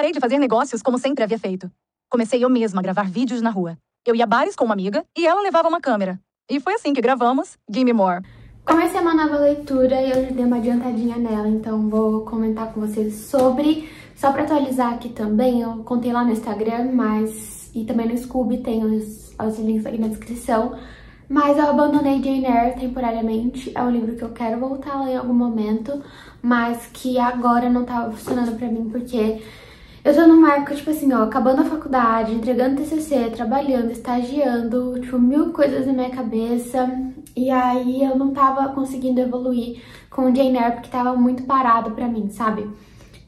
Parei de fazer negócios como sempre havia feito. Comecei eu mesma a gravar vídeos na rua. Eu ia a bares com uma amiga e ela levava uma câmera. E foi assim que gravamos Gimme More. Comecei uma nova leitura e eu já dei uma adiantadinha nela, então vou comentar com vocês sobre. Só pra atualizar aqui também, eu contei lá no Instagram, mas... E também no Scooby, tem os, os links aqui na descrição. Mas eu abandonei Jane Eyre temporariamente. É um livro que eu quero voltar lá em algum momento, mas que agora não tá funcionando pra mim, porque eu tô numa época, tipo assim, ó, acabando a faculdade, entregando TCC, trabalhando, estagiando, tipo, mil coisas na minha cabeça. E aí eu não tava conseguindo evoluir com Jane Eyre porque tava muito parado pra mim, sabe?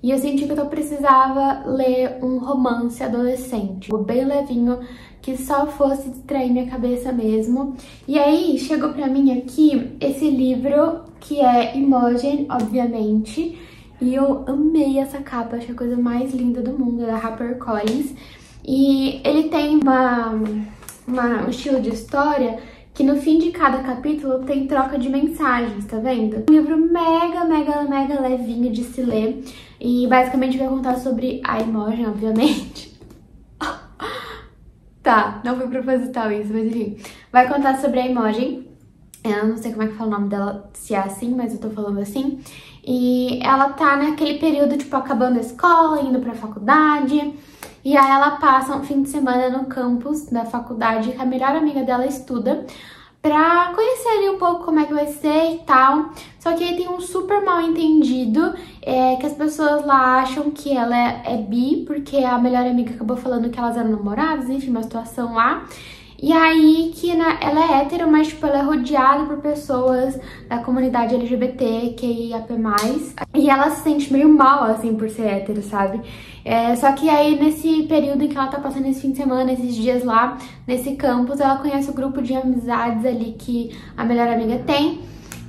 E eu senti que eu precisava ler um romance adolescente, bem levinho, que só fosse distrair minha cabeça mesmo. E aí chegou pra mim aqui esse livro, que é Imogen, obviamente, e eu amei essa capa, achei a coisa mais linda do mundo, é da HarperCollins. E ele tem uma, uma, um estilo de história que no fim de cada capítulo tem troca de mensagens, tá vendo? Um livro mega, mega, mega levinho de se ler. E basicamente vai contar sobre a Imogen, obviamente. tá, não foi proposital isso, mas enfim. Vai contar sobre a Imogen. Eu não sei como é que fala o nome dela, se é assim, mas eu tô falando assim. E ela tá naquele período, tipo, acabando a escola, indo pra faculdade. E aí ela passa um fim de semana no campus da faculdade que a melhor amiga dela estuda pra conhecer ali um pouco como é que vai ser e tal. Só que aí tem um super mal entendido, é, que as pessoas lá acham que ela é, é bi, porque a melhor amiga acabou falando que elas eram namoradas, enfim, uma situação lá. E aí que né, ela é hétero, mas tipo, ela é rodeada por pessoas da comunidade LGBT, QIAP+. E ela se sente meio mal, assim, por ser hétero, sabe? É, só que aí, nesse período em que ela tá passando esse fim de semana, esses dias lá, nesse campus, ela conhece o grupo de amizades ali que a melhor amiga tem.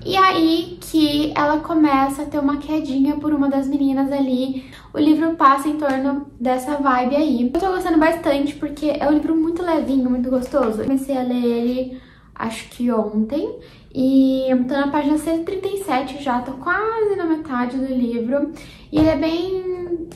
E aí que ela começa a ter uma quedinha por uma das meninas ali. O livro passa em torno dessa vibe aí. Eu tô gostando bastante porque é um livro muito levinho, muito gostoso. Comecei a ler ele acho que ontem. E tô na página 137 já, tô quase na metade do livro. E ele é bem,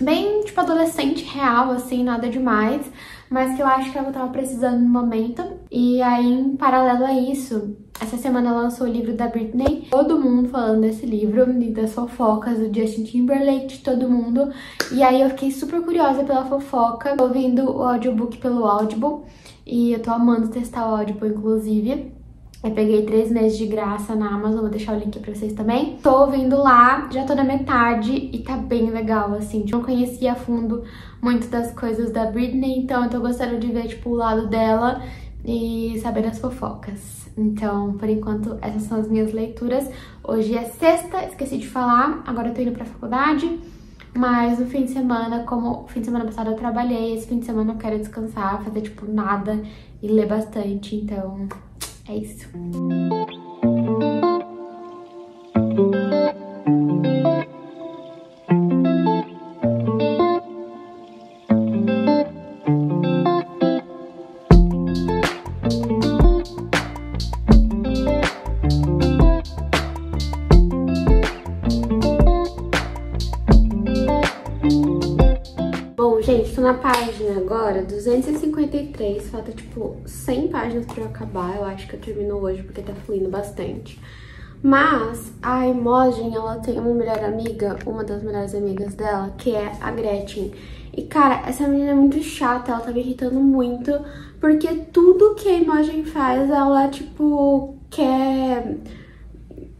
bem tipo adolescente real, assim, nada demais mas que eu acho que eu tava precisando no momento. E aí, em paralelo a isso, essa semana lançou o livro da Britney, todo mundo falando desse livro e das fofocas do Justin Timberlake, de todo mundo. E aí eu fiquei super curiosa pela fofoca, ouvindo o audiobook pelo Audible, e eu tô amando testar o Audible, inclusive. Eu peguei três meses de graça na Amazon, vou deixar o link pra vocês também. Tô ouvindo lá, já tô na metade e tá bem legal, assim. Não conhecia a fundo muito das coisas da Britney, então eu tô gostando de ver, tipo, o lado dela e saber das fofocas. Então, por enquanto, essas são as minhas leituras. Hoje é sexta, esqueci de falar, agora eu tô indo pra faculdade. Mas no fim de semana, como fim de semana passado eu trabalhei, esse fim de semana eu quero descansar, fazer, tipo, nada e ler bastante, então é isso. Gente, tipo 100 páginas pra eu acabar, eu acho que eu termino hoje porque tá fluindo bastante. Mas a Imogen, ela tem uma melhor amiga, uma das melhores amigas dela, que é a Gretchen. E cara, essa menina é muito chata, ela tá me irritando muito, porque tudo que a Imogen faz, ela tipo quer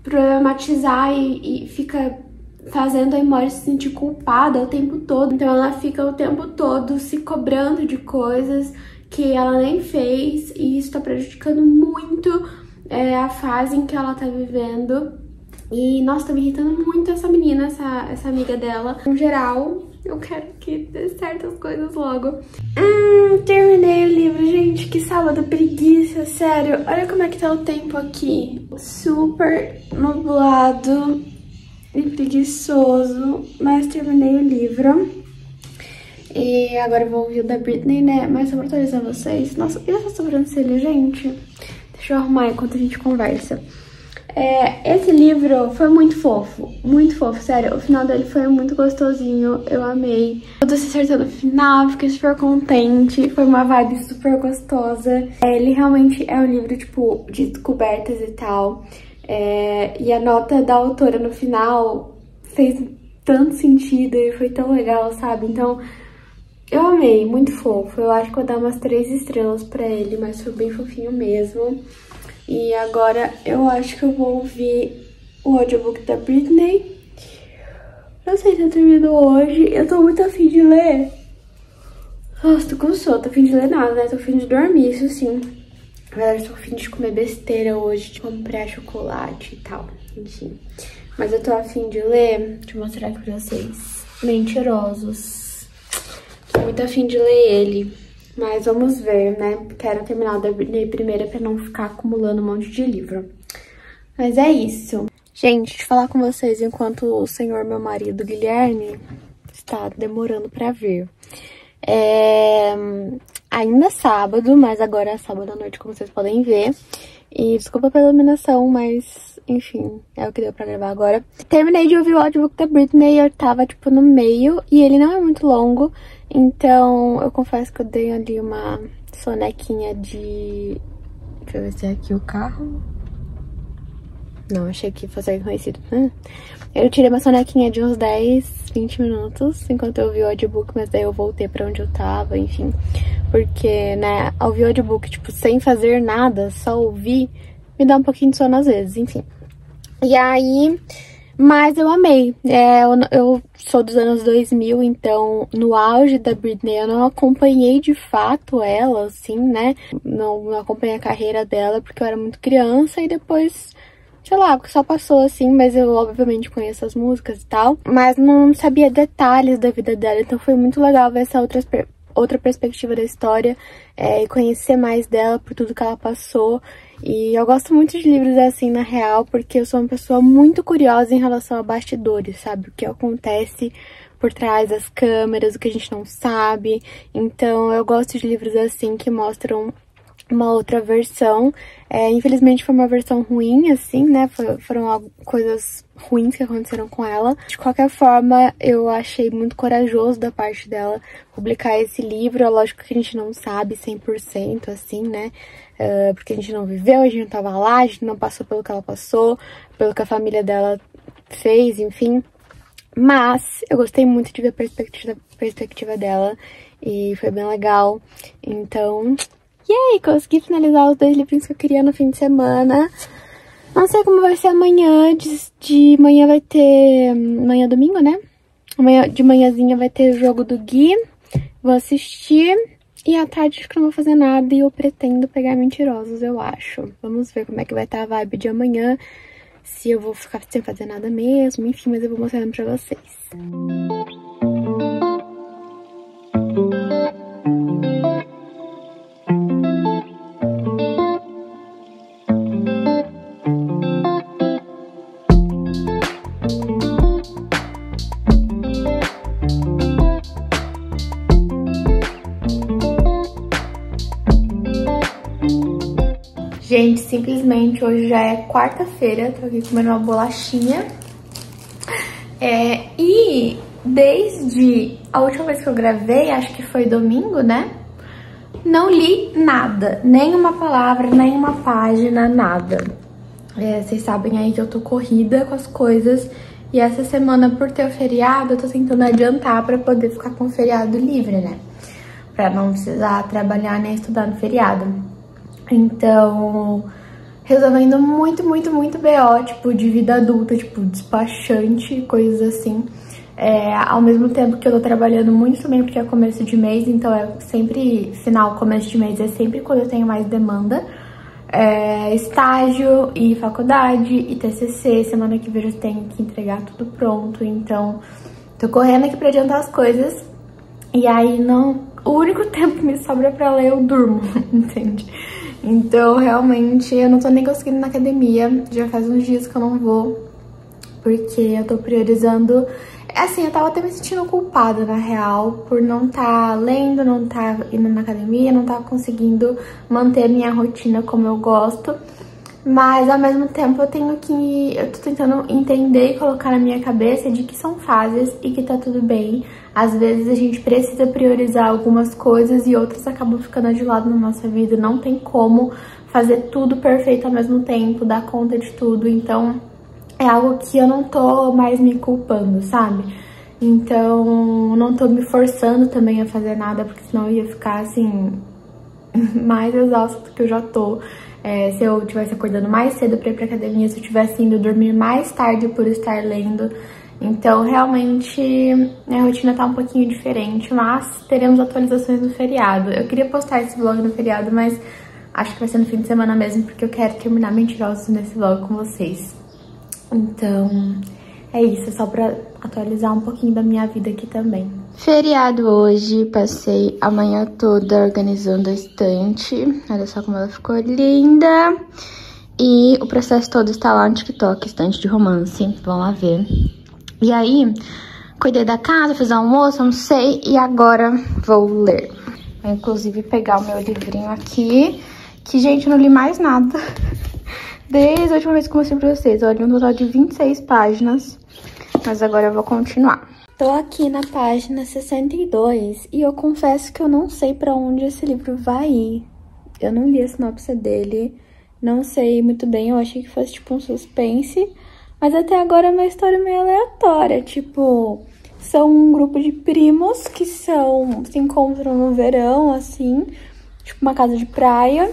problematizar e, e fica fazendo a Emory se sentir culpada o tempo todo. Então ela fica o tempo todo se cobrando de coisas que ela nem fez e isso tá prejudicando muito é, a fase em que ela tá vivendo. E, nossa, tá me irritando muito essa menina, essa, essa amiga dela. No geral, eu quero que dê certas coisas logo. Hum, terminei o livro, gente. Que sábado preguiça, sério. Olha como é que tá o tempo aqui. Super nublado e preguiçoso, mas terminei o livro. E agora eu vou ouvir o da Britney, né? Mas só pra atualizar vocês. Nossa, e essa sobrancelha, gente? Deixa eu arrumar enquanto a gente conversa. É, esse livro foi muito fofo, muito fofo, sério. O final dele foi muito gostosinho, eu amei. Tudo se acertou no final, fiquei super contente, foi uma vibe super gostosa. É, ele realmente é um livro, tipo, de descobertas e tal. É, e a nota da autora no final fez tanto sentido e foi tão legal, sabe? Então, eu amei, muito fofo. Eu acho que vou dar umas três estrelas pra ele, mas foi bem fofinho mesmo. E agora eu acho que eu vou ouvir o audiobook da Britney. Não sei se eu termino hoje. Eu tô muito afim de ler. Nossa, tô com sono. Tô afim de ler nada, né? Tô afim de dormir, isso sim. Na verdade, tô afim de comer besteira hoje, de comprar chocolate e tal. Enfim. Mas eu tô afim de ler. Deixa eu mostrar aqui pra vocês. Mentirosos. Muito afim de ler ele. Mas vamos ver, né? Quero terminar da primeira pra não ficar acumulando um monte de livro. Mas é isso. Gente, deixa eu falar com vocês enquanto o senhor, meu marido, Guilherme, está demorando pra vir. É... Ainda é sábado, mas agora é sábado à noite, como vocês podem ver. E desculpa pela iluminação, mas enfim, é o que deu pra gravar agora. Terminei de ouvir o audiobook da Britney, eu tava, tipo, no meio, e ele não é muito longo, então eu confesso que eu dei ali uma sonequinha de... Deixa eu ver se é aqui o carro. Não, achei que fosse reconhecido. Hum. Eu tirei uma sonequinha de uns 10, 20 minutos enquanto eu ouvi o audiobook, mas daí eu voltei pra onde eu tava, enfim. Porque, né, ouvir o audiobook, tipo, sem fazer nada, só ouvir, me dá um pouquinho de sono às vezes, enfim. E aí, mas eu amei. É, eu, eu, sou dos anos 2000, então no auge da Britney eu não acompanhei de fato ela, assim, né? Não, não acompanhei a carreira dela porque eu era muito criança e depois sei lá, só passou assim, mas eu obviamente conheço as músicas e tal, mas não sabia detalhes da vida dela, então foi muito legal ver essa outra, outra perspectiva da história é, e conhecer mais dela por tudo que ela passou. E eu gosto muito de livros assim, na real, porque eu sou uma pessoa muito curiosa em relação a bastidores, sabe? O que acontece por trás das câmeras, o que a gente não sabe. Então eu gosto de livros assim que mostram uma outra versão. É, infelizmente foi uma versão ruim, assim, né? foram coisas ruins que aconteceram com ela. De qualquer forma, eu achei muito corajoso da parte dela publicar esse livro. É lógico que a gente não sabe 100%, assim, né? Uh, porque a gente não viveu, a gente não tava lá, a gente não passou pelo que ela passou, pelo que a família dela fez, enfim. Mas eu gostei muito de ver a perspectiva, perspectiva dela e foi bem legal. Então, e aí, consegui finalizar os dois livrinhos que eu queria no fim de semana. Não sei como vai ser amanhã, de, de manhã vai ter... Amanhã é domingo, né? Amanhã, de manhãzinha vai ter o jogo do Gui. Vou assistir. E à tarde acho que não vou fazer nada e eu pretendo pegar mentirosos, eu acho. Vamos ver como é que vai estar a vibe de amanhã. Se eu vou ficar sem fazer nada mesmo, enfim, mas eu vou mostrando pra vocês. Música Gente, simplesmente hoje já é quarta-feira, tô aqui comendo uma bolachinha. É, e desde a última vez que eu gravei, acho que foi domingo, né? Não li nada, nem uma palavra, nem uma página, nada. É, vocês sabem aí que eu tô corrida com as coisas e essa semana, por ter o feriado, eu tô tentando adiantar pra poder ficar com o feriado livre, né? Pra não precisar trabalhar nem estudar no feriado. Então, resolvendo muito, muito, muito BO, tipo, de vida adulta, tipo, despachante, coisas assim. É, ao mesmo tempo que eu tô trabalhando muito também, porque é começo de mês, então é sempre, final, começo de mês, é sempre quando eu tenho mais demanda. É, estágio e faculdade e TCC, semana que vem eu tenho que entregar tudo pronto, então tô correndo aqui pra adiantar as coisas. E aí, não, o único tempo que me sobra pra ler, eu durmo, entende? Então, realmente, eu não tô nem conseguindo ir na academia. Já faz uns dias que eu não vou, porque eu tô priorizando... Assim, eu tava até me sentindo culpada, na real, por não tá lendo, não tá indo na academia, não tá conseguindo manter minha rotina como eu gosto. Mas ao mesmo tempo eu tenho que. Eu tô tentando entender e colocar na minha cabeça de que são fases e que tá tudo bem. Às vezes a gente precisa priorizar algumas coisas e outras acabam ficando de lado na nossa vida. Não tem como fazer tudo perfeito ao mesmo tempo, dar conta de tudo. Então é algo que eu não tô mais me culpando, sabe? Então não tô me forçando também a fazer nada, porque senão eu ia ficar assim mais exausta do que eu já tô. É, se eu tivesse acordando mais cedo para ir pra academia, se eu tivesse indo dormir mais tarde por estar lendo. Então, realmente, a rotina tá um pouquinho diferente, mas teremos atualizações no feriado. Eu queria postar esse vlog no feriado, mas acho que vai ser no fim de semana mesmo, porque eu quero terminar mentirosos nesse vlog com vocês. Então, é isso, é só pra atualizar um pouquinho da minha vida aqui também. Feriado hoje, passei a manhã toda organizando a estante. Olha só como ela ficou linda. E o processo todo está lá no TikTok, estante de romance. Vão lá ver. E aí, cuidei da casa, fiz almoço, não sei, e agora vou ler. Vou, inclusive, pegar o meu livrinho aqui, que, gente, não li mais nada. Desde a última vez que mostrei pra vocês. Olha, um total de 26 páginas. Mas agora eu vou continuar. Tô aqui na página 62 e eu confesso que eu não sei pra onde esse livro vai ir. Eu não li a sinopse dele, não sei muito bem, eu achei que fosse tipo um suspense, mas até agora é uma história meio aleatória, tipo, são um grupo de primos que são se encontram no verão, assim, tipo uma casa de praia,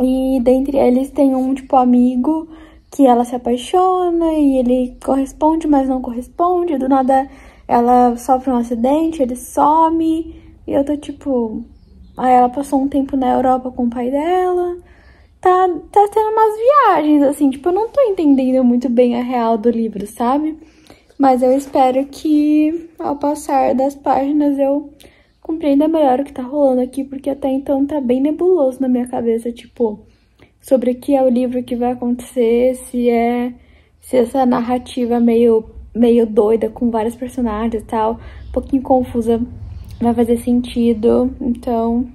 e dentre eles tem um, tipo, amigo que ela se apaixona e ele corresponde, mas não corresponde, do nada ela sofre um acidente, ele some, e eu tô tipo. Aí ela passou um tempo na Europa com o pai dela. Tá, tá tendo umas viagens, assim, tipo, eu não tô entendendo muito bem a real do livro, sabe? Mas eu espero que ao passar das páginas eu compreenda melhor o que tá rolando aqui, porque até então tá bem nebuloso na minha cabeça, tipo, sobre o que é o livro que vai acontecer, se é se essa narrativa meio meio doida, com vários personagens e tal, um pouquinho confusa, vai fazer sentido, então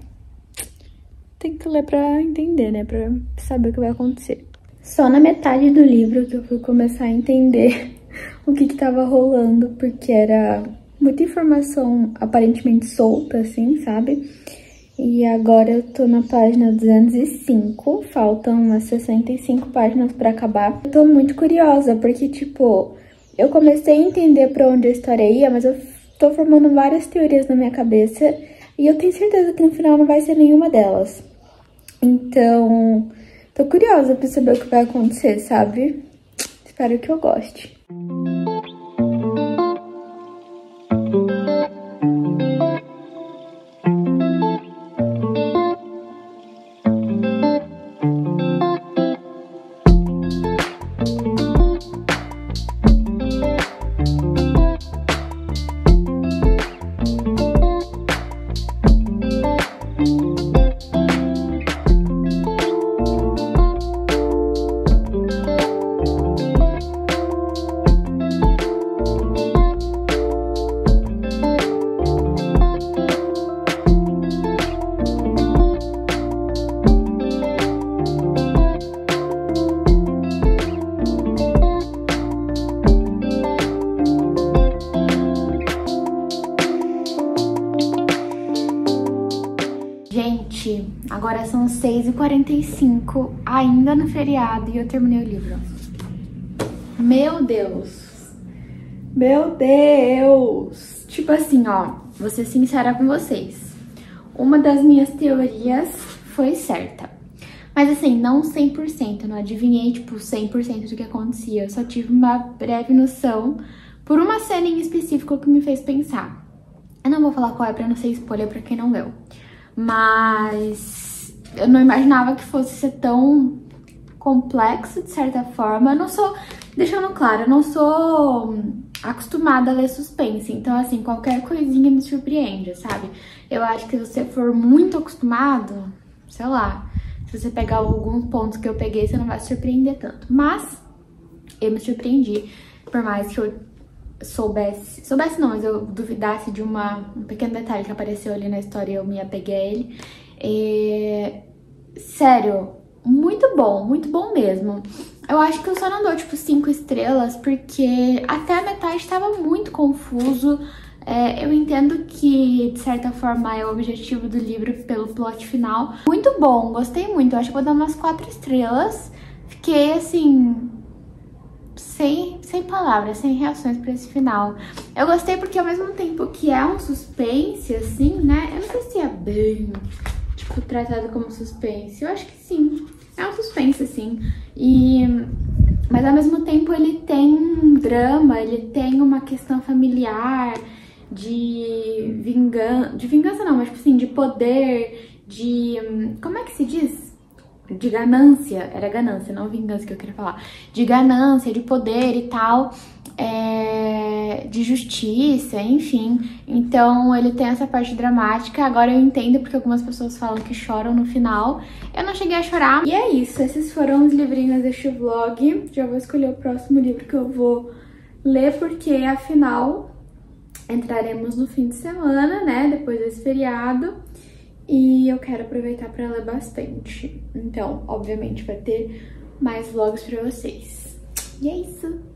tem que ler pra entender, né, pra saber o que vai acontecer. Só na metade do livro que eu fui começar a entender o que que tava rolando, porque era muita informação aparentemente solta, assim, sabe? E agora eu tô na página 205, faltam umas 65 páginas pra acabar. Eu tô muito curiosa, porque, tipo, eu comecei a entender para onde a história ia, mas eu tô formando várias teorias na minha cabeça e eu tenho certeza que no final não vai ser nenhuma delas. Então, tô curiosa pra saber o que vai acontecer, sabe? Espero que eu goste. Gente, 6h45, ainda no feriado, e eu terminei o livro. Meu Deus! Meu Deus! Tipo assim, ó, vou ser sincera com vocês. Uma das minhas teorias foi certa. Mas assim, não 100%, não adivinhei, tipo, 100% do que acontecia. Eu só tive uma breve noção por uma cena em específico que me fez pensar. Eu não vou falar qual é pra não ser spoiler pra quem não leu mas eu não imaginava que fosse ser tão complexo de certa forma. Eu não sou, deixando claro, eu não sou acostumada a ler suspense, então assim, qualquer coisinha me surpreende, sabe? Eu acho que se você for muito acostumado, sei lá, se você pegar alguns pontos que eu peguei, você não vai se surpreender tanto. Mas eu me surpreendi, por mais que eu soubesse, soubesse não, mas eu duvidasse de uma, um pequeno detalhe que apareceu ali na história e eu me apeguei a ele. E, sério, muito bom, muito bom mesmo. Eu acho que eu só não dou, tipo, cinco estrelas, porque até a metade estava muito confuso. É, eu entendo que, de certa forma, é o objetivo do livro pelo plot final. Muito bom, gostei muito. Eu acho que vou dar umas quatro estrelas. Fiquei, assim, sem, sem palavras, sem reações pra esse final. Eu gostei porque, ao mesmo tempo que é um suspense, assim, né? Eu não sei se é bem, tipo, tratado como suspense. Eu acho que sim. É um suspense, assim. E... Mas, ao mesmo tempo, ele tem um drama, ele tem uma questão familiar de vingança, de vingança não, mas tipo assim, de poder, de, como é que se diz? De ganância, era ganância, não vingança que eu queria falar, de ganância, de poder e tal, é, de justiça, enfim. Então ele tem essa parte dramática. Agora eu entendo porque algumas pessoas falam que choram no final. Eu não cheguei a chorar. E é isso, esses foram os livrinhos deste vlog. Já vou escolher o próximo livro que eu vou ler, porque afinal entraremos no fim de semana, né? Depois desse feriado. E eu quero aproveitar para ler bastante. Então, obviamente, vai ter mais vlogs para vocês. E é isso!